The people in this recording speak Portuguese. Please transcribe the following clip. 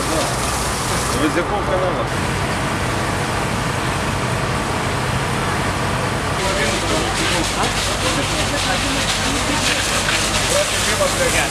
Não vou dizer qual canal lá. Obrigado.